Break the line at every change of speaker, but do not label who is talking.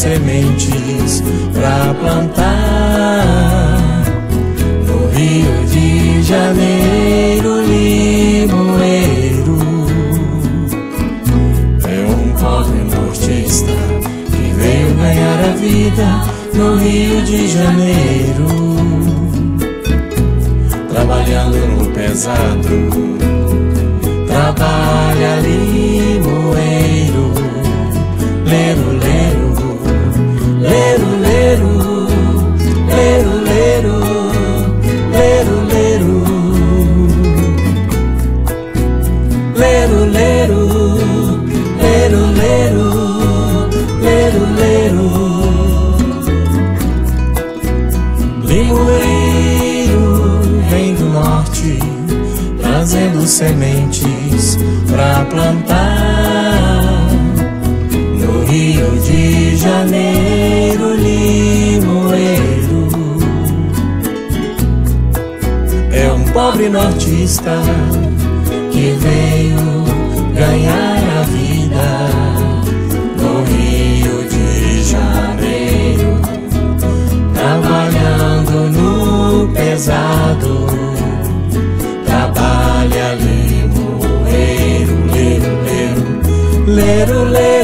sementes pra plantar. No Rio de Janeiro, limoeiro é um pobre nortista que veio ganhar a vida no Rio de Janeiro, trabalhando no pesado. Trabalha limoeiro, lero, sementes pra plantar. No Rio de Janeiro, limoeiro é um pobre nortista que veio ganhar a vida no Rio de Janeiro, trabalhando no pesado palha, lemo, lero, lero, lero, lero, lero.